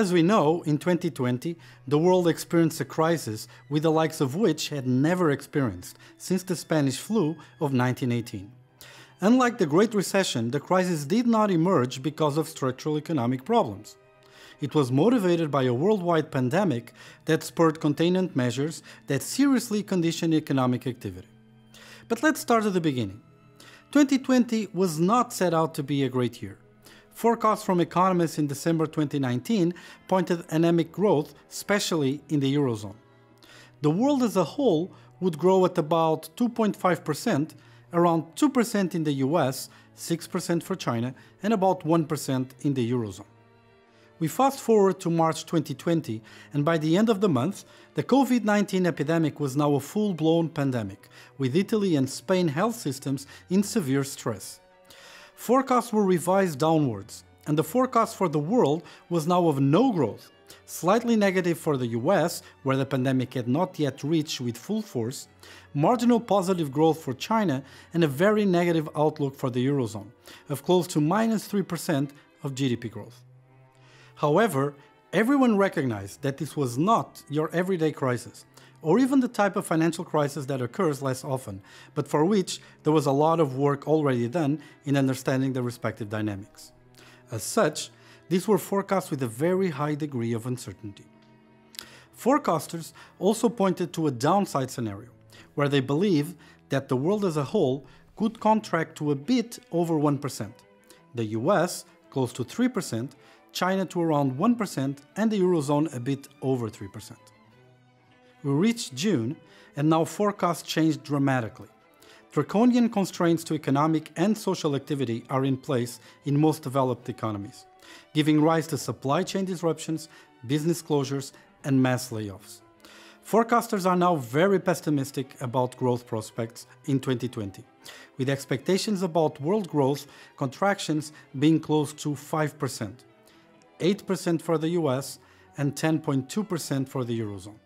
As we know, in 2020, the world experienced a crisis with the likes of which had never experienced since the Spanish flu of 1918. Unlike the Great Recession, the crisis did not emerge because of structural economic problems. It was motivated by a worldwide pandemic that spurred containment measures that seriously conditioned economic activity. But let's start at the beginning. 2020 was not set out to be a great year. Forecasts from economists in December 2019 pointed anemic growth, especially in the Eurozone. The world as a whole would grow at about 2.5%, around 2% in the US, 6% for China, and about 1% in the Eurozone. We fast forward to March 2020, and by the end of the month, the COVID 19 epidemic was now a full blown pandemic, with Italy and Spain health systems in severe stress. Forecasts were revised downwards, and the forecast for the world was now of no growth, slightly negative for the US, where the pandemic had not yet reached with full force, marginal positive growth for China, and a very negative outlook for the Eurozone, of close to minus 3% of GDP growth. However, everyone recognized that this was not your everyday crisis, or even the type of financial crisis that occurs less often, but for which there was a lot of work already done in understanding the respective dynamics. As such, these were forecasts with a very high degree of uncertainty. Forecasters also pointed to a downside scenario, where they believe that the world as a whole could contract to a bit over 1%, the US close to 3%, China to around 1%, and the Eurozone a bit over 3%. We reached June, and now forecasts changed dramatically. Draconian constraints to economic and social activity are in place in most developed economies, giving rise to supply chain disruptions, business closures, and mass layoffs. Forecasters are now very pessimistic about growth prospects in 2020, with expectations about world growth contractions being close to 5%, 8% for the US, and 10.2% for the Eurozone.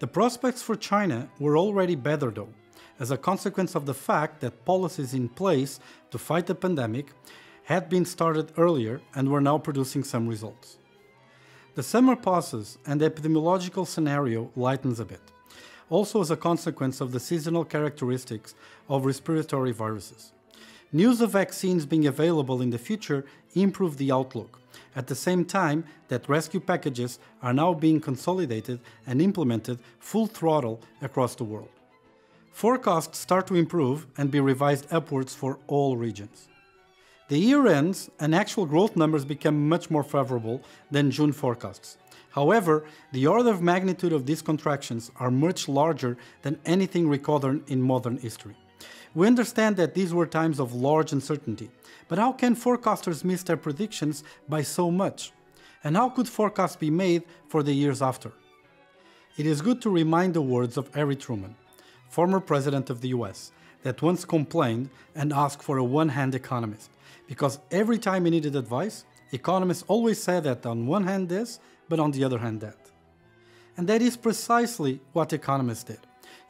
The prospects for China were already better though, as a consequence of the fact that policies in place to fight the pandemic had been started earlier and were now producing some results. The summer passes and the epidemiological scenario lightens a bit, also as a consequence of the seasonal characteristics of respiratory viruses. News of vaccines being available in the future improve the outlook, at the same time that rescue packages are now being consolidated and implemented full throttle across the world. Forecasts start to improve and be revised upwards for all regions. The year ends and actual growth numbers become much more favorable than June forecasts. However, the order of magnitude of these contractions are much larger than anything recorded in modern history. We understand that these were times of large uncertainty, but how can forecasters miss their predictions by so much? And how could forecasts be made for the years after? It is good to remind the words of Harry Truman, former president of the US, that once complained and asked for a one hand economist, because every time he needed advice, economists always said that on one hand this, but on the other hand that. And that is precisely what economists did.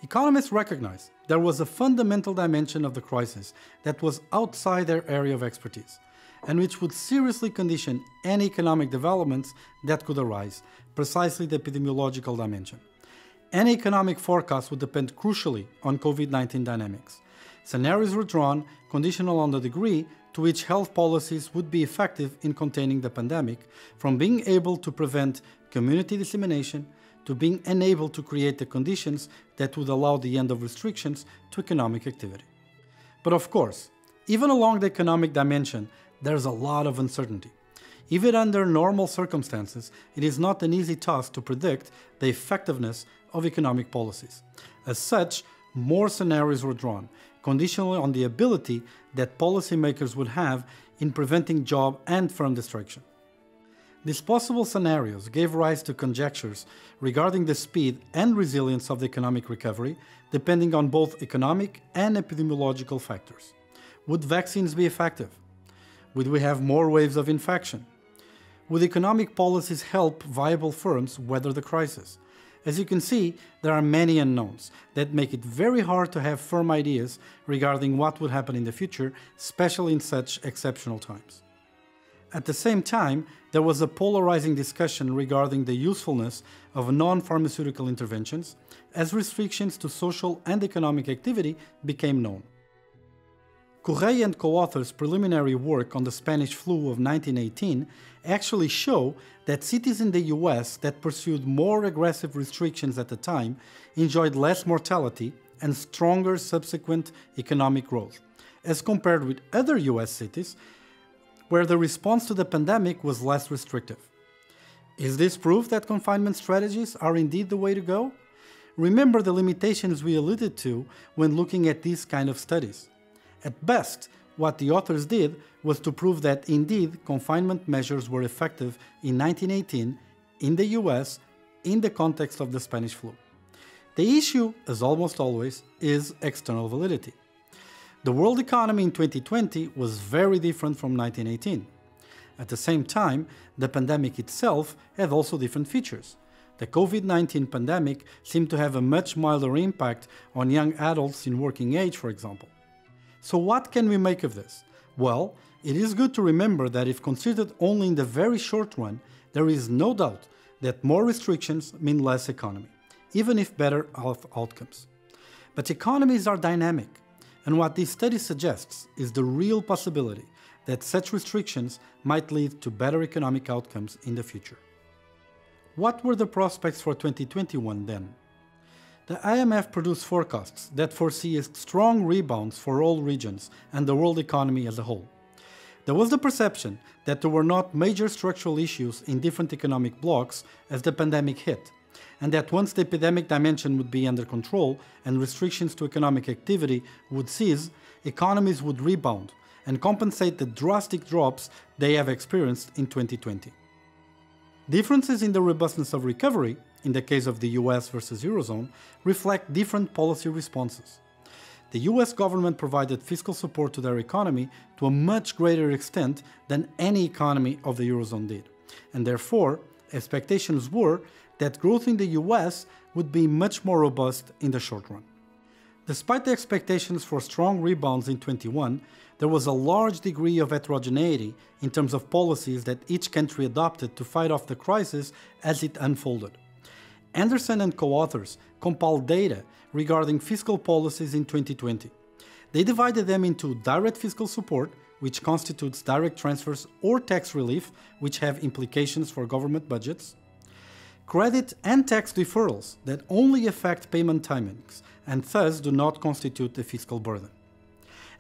Economists recognized there was a fundamental dimension of the crisis that was outside their area of expertise and which would seriously condition any economic developments that could arise, precisely the epidemiological dimension. Any economic forecast would depend crucially on COVID 19 dynamics. Scenarios were drawn conditional on the degree to which health policies would be effective in containing the pandemic, from being able to prevent community dissemination to being unable to create the conditions that would allow the end of restrictions to economic activity. But of course, even along the economic dimension, there's a lot of uncertainty. Even under normal circumstances, it is not an easy task to predict the effectiveness of economic policies. As such, more scenarios were drawn, conditionally on the ability that policymakers would have in preventing job and firm destruction. These possible scenarios gave rise to conjectures regarding the speed and resilience of the economic recovery, depending on both economic and epidemiological factors. Would vaccines be effective? Would we have more waves of infection? Would economic policies help viable firms weather the crisis? As you can see, there are many unknowns that make it very hard to have firm ideas regarding what would happen in the future, especially in such exceptional times. At the same time, there was a polarizing discussion regarding the usefulness of non pharmaceutical interventions as restrictions to social and economic activity became known. Correia and co-authors' preliminary work on the Spanish flu of 1918 actually show that cities in the US that pursued more aggressive restrictions at the time enjoyed less mortality and stronger subsequent economic growth, as compared with other US cities where the response to the pandemic was less restrictive. Is this proof that confinement strategies are indeed the way to go? Remember the limitations we alluded to when looking at these kind of studies. At best, what the authors did was to prove that indeed confinement measures were effective in 1918 in the US in the context of the Spanish flu. The issue, as almost always, is external validity. The world economy in 2020 was very different from 1918. At the same time, the pandemic itself had also different features. The COVID 19 pandemic seemed to have a much milder impact on young adults in working age, for example. So, what can we make of this? Well, it is good to remember that if considered only in the very short run, there is no doubt that more restrictions mean less economy, even if better health outcomes. But economies are dynamic, and what this study suggests is the real possibility that such restrictions might lead to better economic outcomes in the future. What were the prospects for 2021 then? The IMF produced forecasts that foresee strong rebounds for all regions and the world economy as a whole. There was the perception that there were not major structural issues in different economic blocks as the pandemic hit, and that once the epidemic dimension would be under control and restrictions to economic activity would cease, economies would rebound and compensate the drastic drops they have experienced in 2020. Differences in the robustness of recovery in the case of the US versus Eurozone, reflect different policy responses. The US government provided fiscal support to their economy to a much greater extent than any economy of the Eurozone did, and therefore, expectations were that growth in the US would be much more robust in the short run. Despite the expectations for strong rebounds in 21, there was a large degree of heterogeneity in terms of policies that each country adopted to fight off the crisis as it unfolded. Anderson and co-authors compiled data regarding fiscal policies in 2020. They divided them into direct fiscal support, which constitutes direct transfers or tax relief, which have implications for government budgets, credit and tax deferrals that only affect payment timings and thus do not constitute a fiscal burden,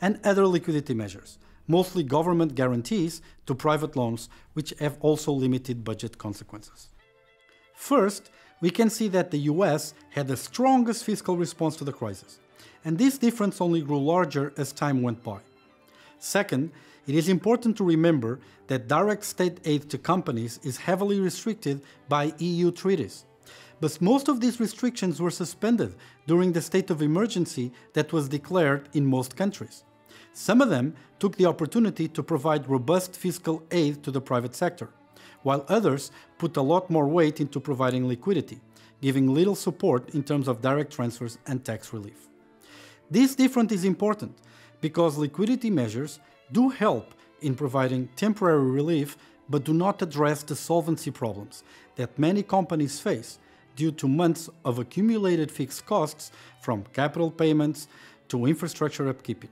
and other liquidity measures, mostly government guarantees to private loans, which have also limited budget consequences. First, we can see that the US had the strongest fiscal response to the crisis, and this difference only grew larger as time went by. Second, it is important to remember that direct state aid to companies is heavily restricted by EU treaties. But most of these restrictions were suspended during the state of emergency that was declared in most countries. Some of them took the opportunity to provide robust fiscal aid to the private sector while others put a lot more weight into providing liquidity, giving little support in terms of direct transfers and tax relief. This difference is important because liquidity measures do help in providing temporary relief but do not address the solvency problems that many companies face due to months of accumulated fixed costs from capital payments to infrastructure upkeeping.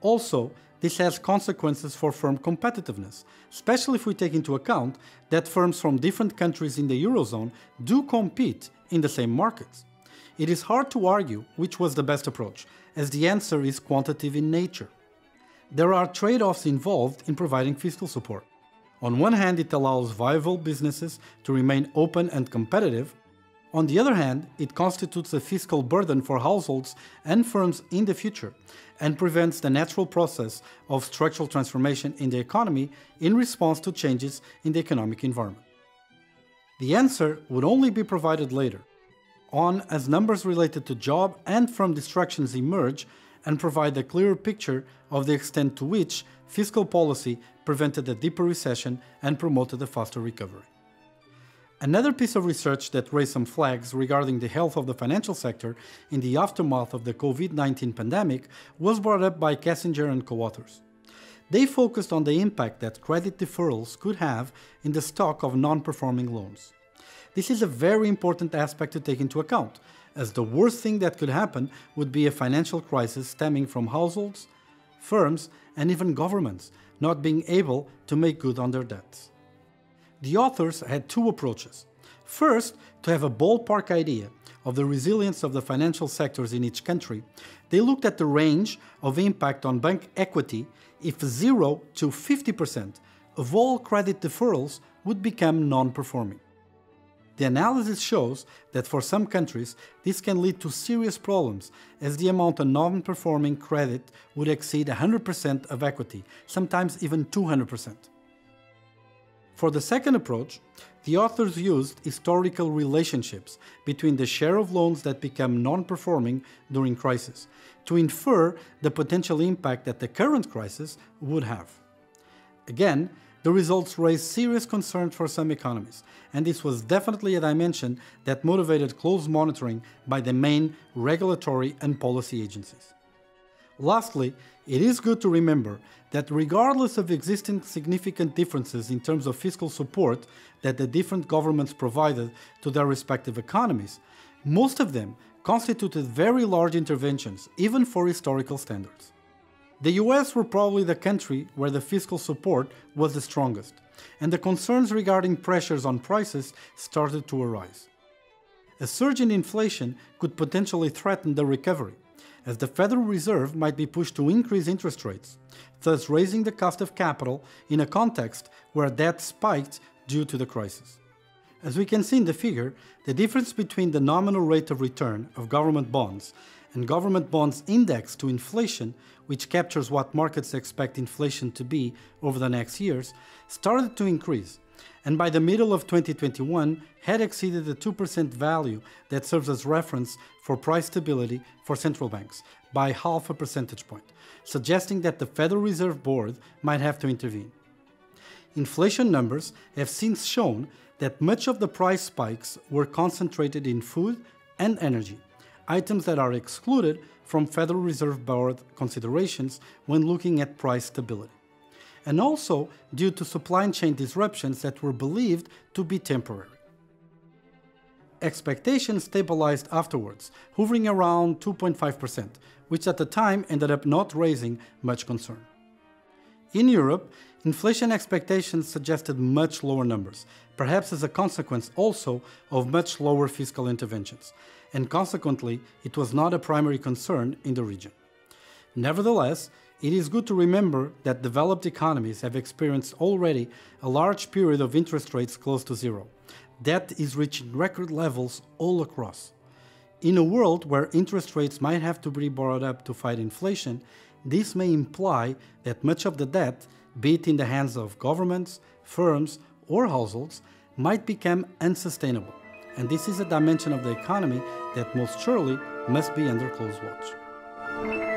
Also, this has consequences for firm competitiveness, especially if we take into account that firms from different countries in the Eurozone do compete in the same markets. It is hard to argue which was the best approach, as the answer is quantitative in nature. There are trade offs involved in providing fiscal support. On one hand, it allows viable businesses to remain open and competitive, on the other hand, it constitutes a fiscal burden for households and firms in the future and prevents the natural process of structural transformation in the economy in response to changes in the economic environment. The answer would only be provided later, on as numbers related to job and firm distractions emerge and provide a clearer picture of the extent to which fiscal policy prevented a deeper recession and promoted a faster recovery. Another piece of research that raised some flags regarding the health of the financial sector in the aftermath of the COVID 19 pandemic was brought up by Kasinger and co authors. they focused on the impact that credit deferrals could have in the stock of non performing loans. This is a very important aspect to take into account, as the worst thing that could happen would be a financial crisis stemming from households, firms, and even governments not being able to make good on their debts. The authors had two approaches. First, to have a ballpark idea of the resilience of the financial sectors in each country, they looked at the range of impact on bank equity if 0 to 50% of all credit deferrals would become non performing. The analysis shows that for some countries, this can lead to serious problems as the amount of non performing credit would exceed 100% of equity, sometimes even 200%. For the second approach, the authors used historical relationships between the share of loans that become non performing during crisis to infer the potential impact that the current crisis would have. Again, the results raised serious concerns for some economies, and this was definitely a dimension that motivated close monitoring by the main regulatory and policy agencies. Lastly, it is good to remember that regardless of existing significant differences in terms of fiscal support that the different governments provided to their respective economies, most of them constituted very large interventions, even for historical standards. The US were probably the country where the fiscal support was the strongest, and the concerns regarding pressures on prices started to arise. A surge in inflation could potentially threaten the recovery, as the Federal Reserve might be pushed to increase interest rates, thus raising the cost of capital in a context where debt spiked due to the crisis. As we can see in the figure, the difference between the nominal rate of return of government bonds and government bonds indexed to inflation, which captures what markets expect inflation to be over the next years, started to increase, and by the middle of 2021 had exceeded the 2% value that serves as reference for price stability for central banks by half a percentage point, suggesting that the Federal Reserve Board might have to intervene. Inflation numbers have since shown that much of the price spikes were concentrated in food and energy, items that are excluded from Federal Reserve Board considerations when looking at price stability, and also due to supply chain disruptions that were believed to be temporary. Expectations stabilized afterwards, hovering around 2.5%, which at the time ended up not raising much concern. In Europe, inflation expectations suggested much lower numbers, perhaps as a consequence also of much lower fiscal interventions, and consequently, it was not a primary concern in the region. Nevertheless, it is good to remember that developed economies have experienced already a large period of interest rates close to zero. Debt is reaching record levels all across. In a world where interest rates might have to be brought up to fight inflation, this may imply that much of the debt, be it in the hands of governments, firms, or households, might become unsustainable. And this is a dimension of the economy that most surely must be under close watch.